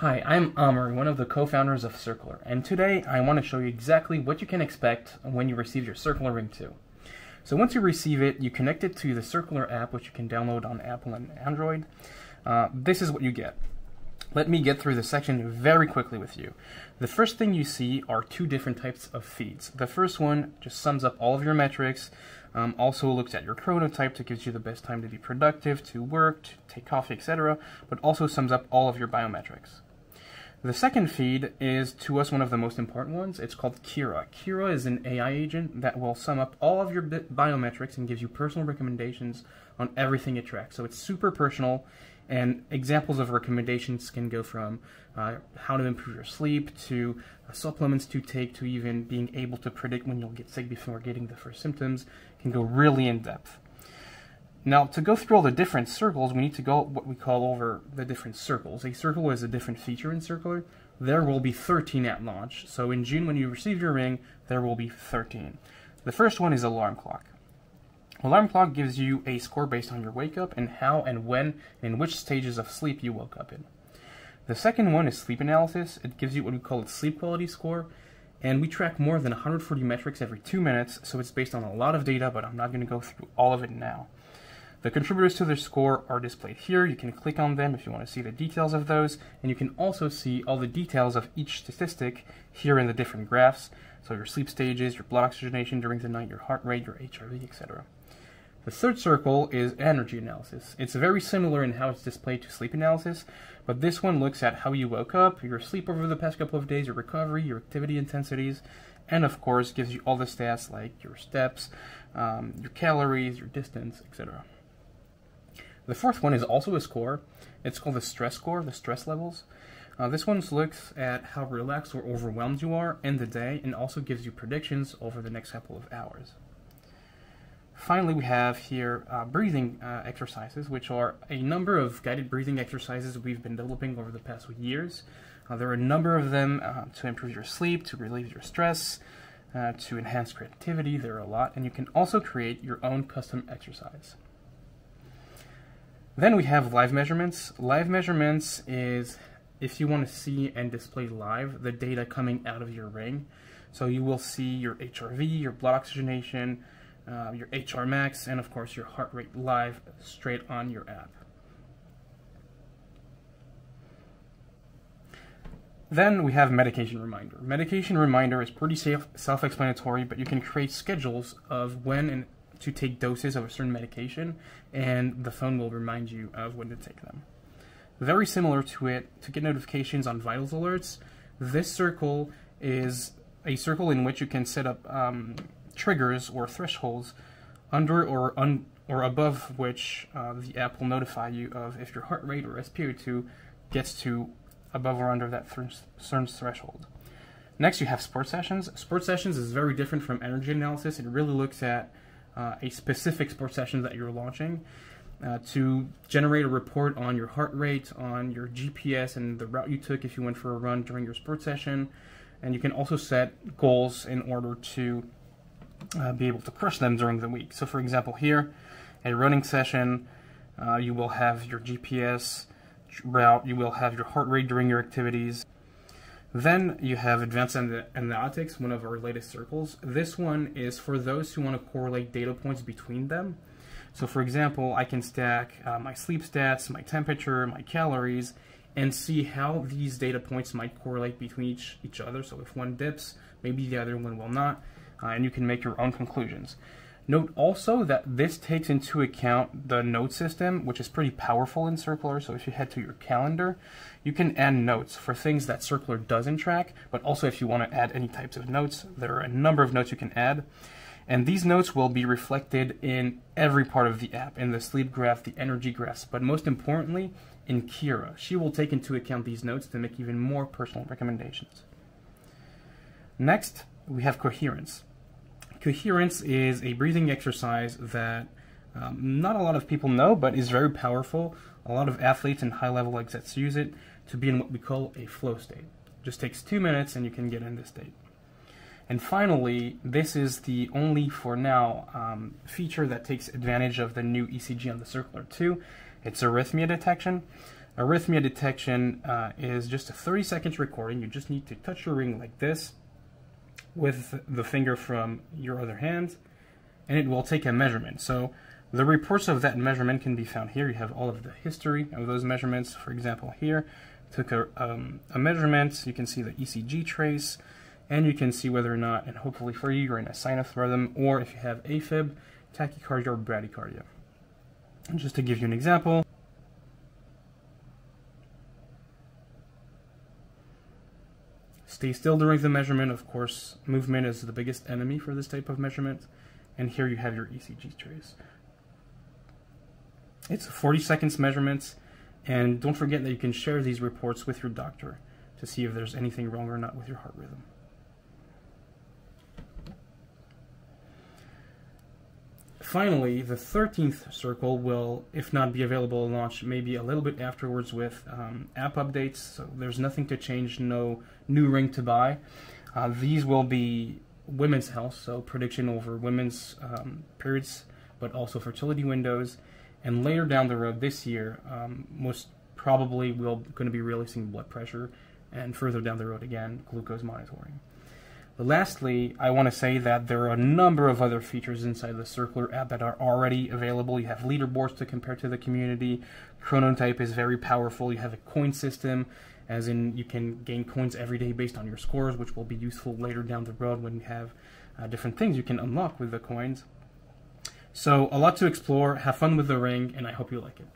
Hi, I'm Amr, one of the co-founders of Circular, and today I want to show you exactly what you can expect when you receive your Circular Ring 2. So once you receive it, you connect it to the Circular app, which you can download on Apple and Android. Uh, this is what you get. Let me get through the section very quickly with you. The first thing you see are two different types of feeds. The first one just sums up all of your metrics, um, also looks at your chronotype to gives you the best time to be productive, to work, to take coffee, etc., but also sums up all of your biometrics. The second feed is, to us, one of the most important ones. It's called Kira. Kira is an AI agent that will sum up all of your biometrics and gives you personal recommendations on everything it tracks. So it's super personal, and examples of recommendations can go from uh, how to improve your sleep to uh, supplements to take to even being able to predict when you'll get sick before getting the first symptoms. Can go really in depth. Now, to go through all the different circles, we need to go what we call over the different circles. A circle is a different feature in Circular. There will be 13 at launch. So in June, when you receive your ring, there will be 13. The first one is alarm clock. Alarm clock gives you a score based on your wake up and how and when and in which stages of sleep you woke up in. The second one is sleep analysis. It gives you what we call a sleep quality score. And we track more than 140 metrics every two minutes, so it's based on a lot of data, but I'm not going to go through all of it now. The contributors to their score are displayed here. You can click on them if you want to see the details of those, and you can also see all the details of each statistic here in the different graphs. So your sleep stages, your blood oxygenation during the night, your heart rate, your HRV, etc. The third circle is energy analysis. It's very similar in how it's displayed to sleep analysis, but this one looks at how you woke up, your sleep over the past couple of days, your recovery, your activity intensities, and of course gives you all the stats like your steps, um, your calories, your distance, etc. The fourth one is also a score. It's called the stress score, the stress levels. Uh, this one looks at how relaxed or overwhelmed you are in the day and also gives you predictions over the next couple of hours. Finally, we have here uh, breathing uh, exercises, which are a number of guided breathing exercises we've been developing over the past years. Uh, there are a number of them uh, to improve your sleep, to relieve your stress, uh, to enhance creativity. There are a lot, and you can also create your own custom exercise. Then we have live measurements. Live measurements is if you want to see and display live the data coming out of your ring. So you will see your HRV, your blood oxygenation, uh, your HR max, and of course your heart rate live straight on your app. Then we have medication reminder. Medication reminder is pretty self-explanatory, but you can create schedules of when and to take doses of a certain medication, and the phone will remind you of when to take them. Very similar to it, to get notifications on vitals alerts, this circle is a circle in which you can set up um, triggers or thresholds under or un or above which uh, the app will notify you of if your heart rate or SpO2 gets to above or under that certain threshold. Next, you have sports sessions. Sports sessions is very different from energy analysis. It really looks at uh, a specific sports session that you're launching uh, to generate a report on your heart rate, on your GPS, and the route you took if you went for a run during your sports session. And you can also set goals in order to uh, be able to crush them during the week. So, for example, here, a running session, uh, you will have your GPS route, you will have your heart rate during your activities, then you have Advanced Analytics, one of our latest circles. This one is for those who want to correlate data points between them. So for example, I can stack uh, my sleep stats, my temperature, my calories, and see how these data points might correlate between each, each other. So if one dips, maybe the other one will not, uh, and you can make your own conclusions. Note also that this takes into account the note system, which is pretty powerful in Circular. So if you head to your calendar, you can add notes for things that Circular doesn't track, but also if you want to add any types of notes, there are a number of notes you can add. And these notes will be reflected in every part of the app, in the sleep graph, the energy graphs, but most importantly, in Kira. She will take into account these notes to make even more personal recommendations. Next, we have coherence. Coherence is a breathing exercise that um, not a lot of people know, but is very powerful. A lot of athletes and high-level execs use it to be in what we call a flow state. It just takes two minutes and you can get in this state. And finally, this is the only, for now, um, feature that takes advantage of the new ECG on the Circular 2. It's arrhythmia detection. Arrhythmia detection uh, is just a 30 seconds recording. You just need to touch your ring like this with the finger from your other hand, and it will take a measurement. So the reports of that measurement can be found here. You have all of the history of those measurements. For example, here, took a, um, a measurement. You can see the ECG trace, and you can see whether or not, and hopefully for you, you're in a sinus rhythm, or if you have AFib, tachycardia, or bradycardia. And just to give you an example, Stay still during the measurement. Of course, movement is the biggest enemy for this type of measurement. And here you have your ECG trace. It's 40 seconds measurements. And don't forget that you can share these reports with your doctor to see if there's anything wrong or not with your heart rhythm. Finally, the 13th circle will, if not be available launch, maybe a little bit afterwards with um, app updates. So there's nothing to change, no new ring to buy. Uh, these will be women's health, so prediction over women's um, periods, but also fertility windows. And later down the road this year, um, most probably we're going to be releasing blood pressure, and further down the road again, glucose monitoring. Lastly, I want to say that there are a number of other features inside the Circular app that are already available. You have leaderboards to compare to the community. Chronotype is very powerful. You have a coin system, as in you can gain coins every day based on your scores, which will be useful later down the road when you have uh, different things you can unlock with the coins. So, a lot to explore. Have fun with the ring, and I hope you like it.